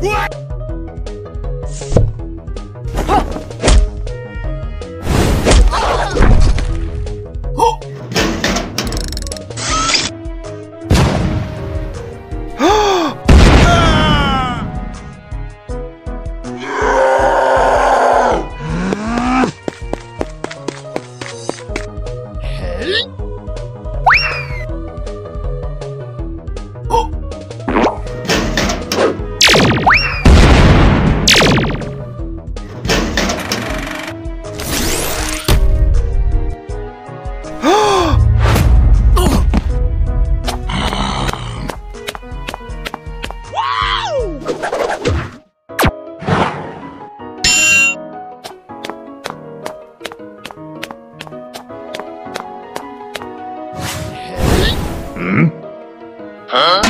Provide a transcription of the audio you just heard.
What? 嗯？啊？